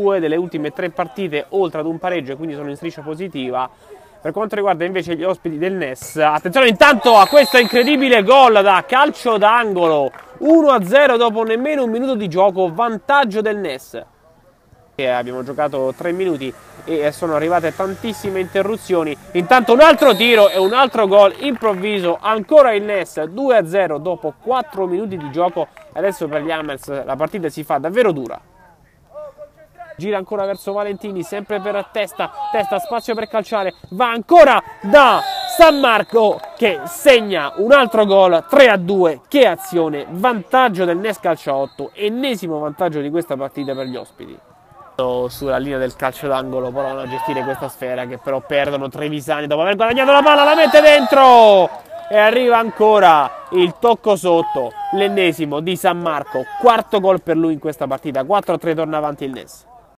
due delle ultime tre partite oltre ad un pareggio e quindi sono in striscia positiva. Per quanto riguarda invece gli ospiti del NES, attenzione intanto a questo incredibile gol da calcio d'angolo 1-0 dopo nemmeno un minuto di gioco, vantaggio del NES. Abbiamo giocato 3 minuti e sono arrivate tantissime interruzioni. Intanto un altro tiro e un altro gol improvviso, ancora il NES 2-0 dopo 4 minuti di gioco. Adesso per gli Hammers la partita si fa davvero dura gira ancora verso Valentini, sempre per testa, testa, spazio per calciare, va ancora da San Marco che segna un altro gol, 3 a 2, che azione, vantaggio del Nes calcio 8, ennesimo vantaggio di questa partita per gli ospiti. Sulla linea del calcio d'angolo provano a gestire questa sfera che però perdono Trevisani dopo aver guadagnato la palla la mette dentro! E arriva ancora il tocco sotto l'ennesimo di San Marco. Quarto gol per lui in questa partita 4-3 torna avanti il Nes